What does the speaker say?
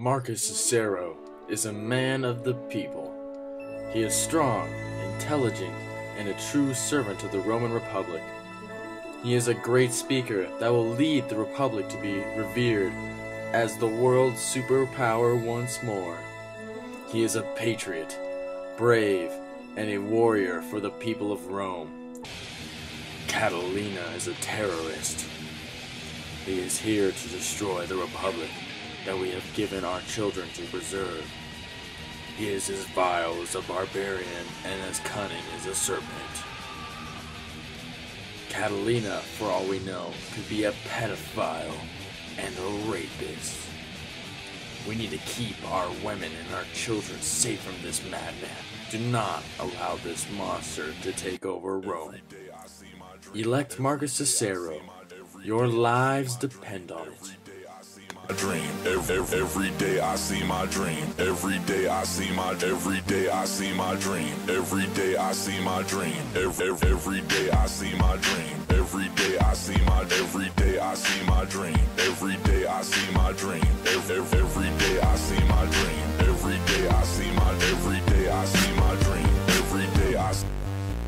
Marcus Cicero is a man of the people. He is strong, intelligent, and a true servant of the Roman Republic. He is a great speaker that will lead the Republic to be revered as the world's superpower once more. He is a patriot, brave, and a warrior for the people of Rome. Catilina is a terrorist. He is here to destroy the Republic that we have given our children to preserve. He is as vile as a barbarian and as cunning as a serpent. Catilina, for all we know, could be a pedophile and a rapist. We need to keep our women and our children safe from this madman. Do not allow this monster to take over Rome. Elect Marcus Cicero. Your lives depend on it. Dream. Every, every day I see my dream. Every day I see my every day I see my dream. Every day I see my dream. Every, every day I see my dream. Every day I see my every day I see my dream. Every day I see my dream. Every, every